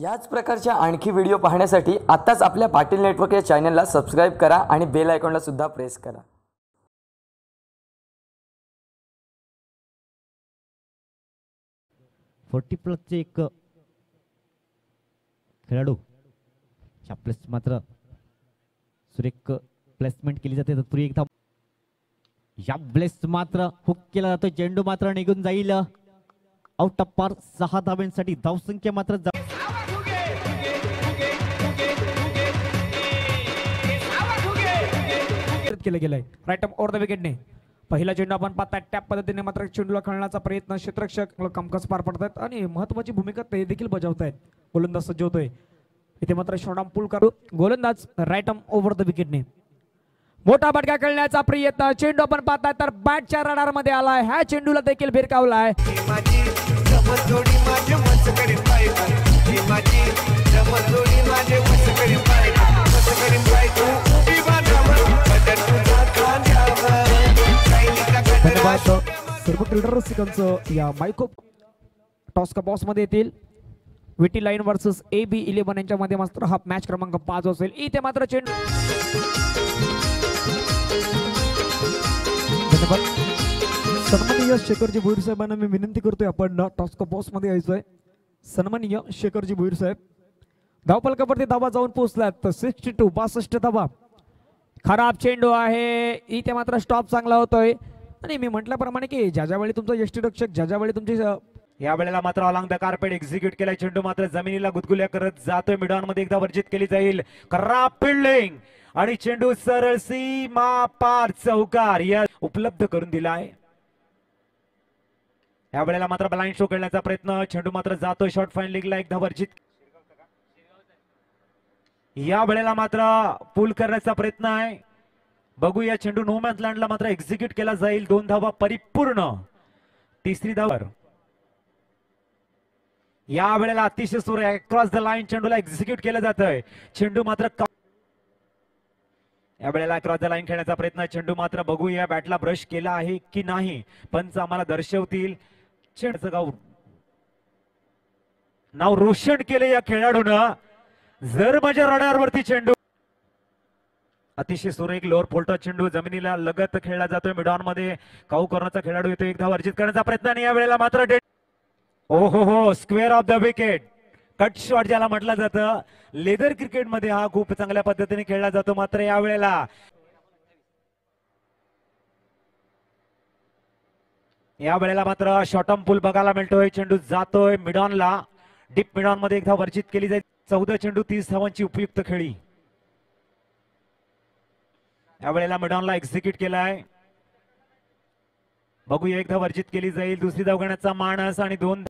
याच प्रकारच्या आणखी व्हिडिओ पाहण्यासाठी आत्ताच आपल्या पाटील नेटवर्क या चॅनलला सबस्क्राईब करा आणि बेल आयकॉनला सुद्धा प्रेस करा. फोर्टी प्लसचे एक खेळाडू प्लेस मात्र सुरेख प्लेसमेंट केली जाते. तत्पूर्वी एकदा या ब्लेस मात्र हुक केला जातो. चेंडू मात्र निघून जाईल. आउट टप्पार सहा धाब्यांसाठी धावसंख्या मात्र केलं गेलंय. राईट ओवर ओव्हर द विकेटने पहिला चेंडू आपण पाहता त्या पद्धतीने मात्र चेंडूला खेळण्याचा प्रयत्न क्षेत्ररक्षक कामकाज पार पडतायत आणि महत्वाची भूमिका ते देखील बजावतायत. गोलंदाज सज्ज होतोय इथे मात्र शोडाम पुल करू. गोलंदाज राईट ओवर ओव्हर द विकेटने मोठा बटका खेळण्याचा प्रयत्न. चेंडू आपण पाहताय तर बॅटच्या रडारमध्ये आलाय. ह्या चेंडूला देखील भिरकावलाय. कदरा या मायको टॉस्का बॉसमध्ये येतील. विटी लाईन वर्सेस ए बी इलेव्हन यांच्या मध्ये मात्र हा मॅच क्रमांक पाच असेल. इथे मात्र चेंडू सन्माननीय शेखरजी भोईर साहेबांना मी विनंती करतोय आपण टॉस्का बॉसमध्ये यायचोय. सन्माननीय शेखरजी भोईर साहेब. धावपलकावरती दाबा जाऊन तर सिक्स्टी टू बासष्ट धावा. खराब चेंडू आहे. इथे मात्र स्टॉप चांगला होतोय. आणि मी म्हटल्याप्रमाणे की ज्या ज्यावेळी तुमचा यष्टीरक्षक ज्या ज्यावेळी तुमची या वेळेला मात्र ऑलांग द कार्पेट एक्झिक्यूट केलाय चेंडू मात्र जमिनीला गुदगुल्या करत जातोय. मिडॉनमध्ये एकदा वर्जित केली जाईल. खराब फिल्डिंग आणि चेंडू सरळ सीमा पार चौकार या उपलब्ध करून दिलाय. या वेळेला मात्र ब्लाइंड शो खेळण्याचा प्रयत्न. चेंडू मात्र जातोय. शॉर्ट फाईन लीगला एकदा वर्जित. या वेळेला मात्र पूल करण्याचा प्रयत्न आहे. बघूया चेंडू नो मॅच लँडला मात्र एक्झिक्यूट केला जाईल. दोन धावा परिपूर्ण. तिसरी धावर. या वेळेला अतिशय सुर क्रॉस द लाईन चेंडूला एक्झिक्यूट केलं जात आहे चेंडू मात्र या वेळेला क्रॉस द लाईन खेळण्याचा प्रयत्न. चेंडू मात्र बघूया बॅटला ब्रश केला आहे की नाही. पंच आम्हाला दर्शवतील. चेंडूचं गाव नाव रोशन केले या खेळाडून. जर माझ्या रडारवरती चेंडू अतिशय सुरेख लोअर पोल्टा चेंडू जमिनीला लगत खेळला जातोय. मिडॉनमध्ये काऊ करण्याचा खेळाडू येतो एकदा वर्जित करण्याचा प्रयत्न आणि या वेळेला मात्र डेट ओ हो हो square of the wicket cut shot ज्याला म्हटलं जातं. लेदर क्रिकेटमध्ये हा खूप चांगल्या पद्धतीने खेळला जातो मात्र या वेळेला या वेळेला मात्र शॉटम पूल बघायला मिळतोय. चेंडू जातोय मिडॉनला. डीप मिडॉनमध्ये एकदा वर्जित केली जाईल. चौदा चेंडू तीस धावांची उपयुक्त खेळी. यावेळेला मडॉनला मिडॉनला एक्झिक्यूट केलाय. बघूया एकदा वर्जित केली जाईल. दुसरी धावगण्याचा मानस आणि दोन